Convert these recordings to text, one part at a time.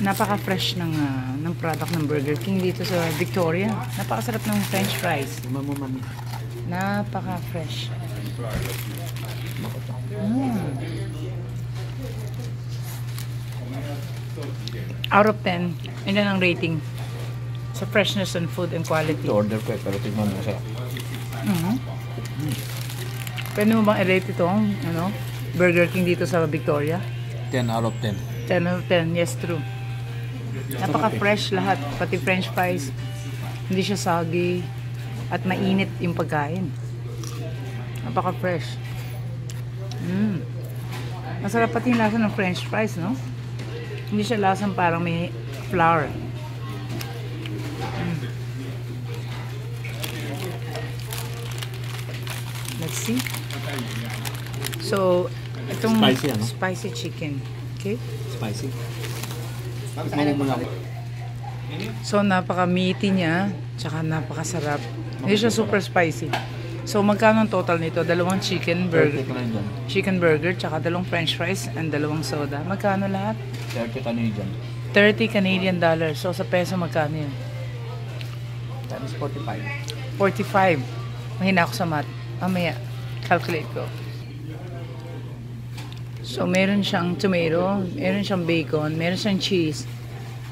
napaka-fresh ng, ah, ng product ng Burger King dito sa Victoria. Napakasarap ng french fries. Napaka-fresh. Mm. Out of 10, ilan ang rating sa freshness and food and quality? Ito order ko eh, pero tingnan mo masarap. Mhm. Pwede mo bang i-rate ito, ano, Burger King dito sa Victoria? 10 out of 10. 10 out of 10, yes, true. Napaka-fresh lahat, pati french fries. Hindi siya soggy at mainit yung pagkain. Napaka-fresh. Mm. Masarap pati yung lasa ng french fries, no? Hindi siya lasang parang may flour. Mm. Let's see. So, itong Spicy, ano? spicy chicken. Okay? Spicy. Tingnan mo muna ako. So, napaka-meaty niya, tsaka napakasarap. Hindi siya super spicy. So, magkano ang total nito? Dalawang chicken 30 burger, chicken burger, tsaka dalawang french fries, and dalawang soda. Magkano lahat? 30 ka na dyan. 30 Canadian dollars. So, sa peso, magkano yun? Times 45. 45. Mahina ako sa math. Mamaya, calculate ko. So, meron siyang tomato, meron siyang bacon, meron siyang cheese,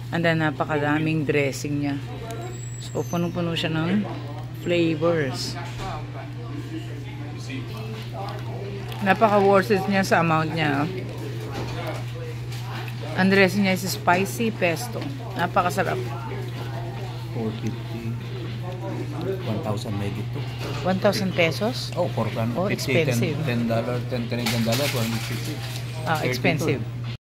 and then napakadaming dressing niya. So, punong-puno siya ng flavors. Napaka-worth it niya sa amount niya. oh. Ang dressing niya is spicy pesto. Napakasarap. 450. 1,000 may dito. 1,000 pesos? Oh, 450. Oh, expensive. 10 dollar, 10 Canadian dollar, 150. Ah, 32. expensive.